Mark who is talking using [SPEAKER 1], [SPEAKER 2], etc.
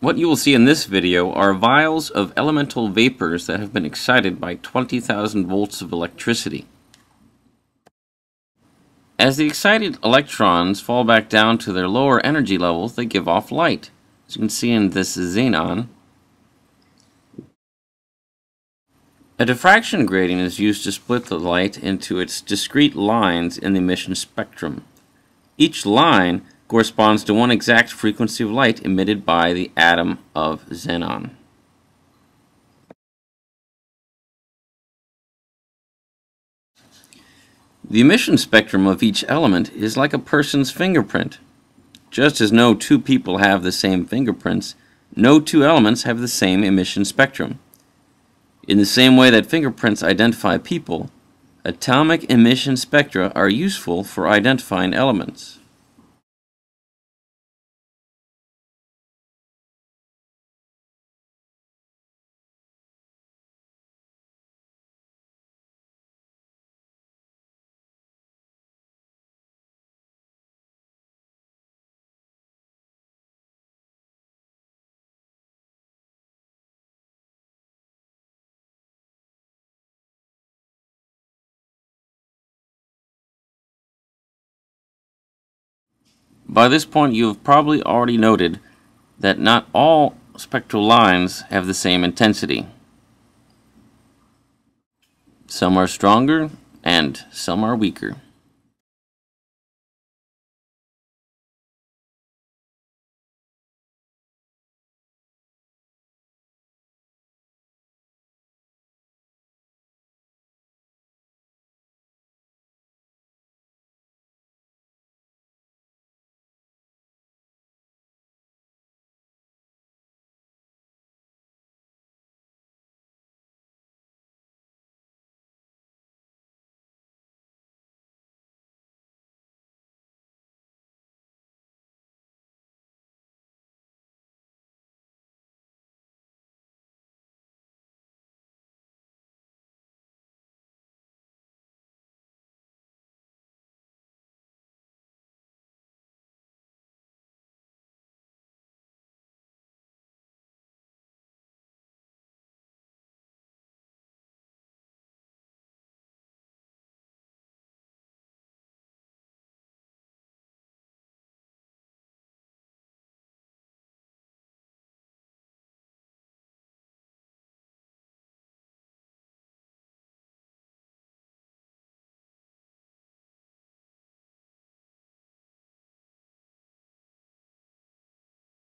[SPEAKER 1] What you will see in this video are vials of elemental vapors that have been excited by 20,000 volts of electricity. As the excited electrons fall back down to their lower energy levels, they give off light. As you can see in this xenon, a diffraction grating is used to split the light into its discrete lines in the emission spectrum. Each line corresponds to one exact frequency of light emitted by the atom of xenon. The emission spectrum of each element is like a person's fingerprint. Just as no two people have the same fingerprints, no two elements have the same emission spectrum. In the same way that fingerprints identify people, atomic emission spectra are useful for identifying elements. By this point you have probably already noted that not all spectral lines have the same intensity. Some are stronger and some are weaker.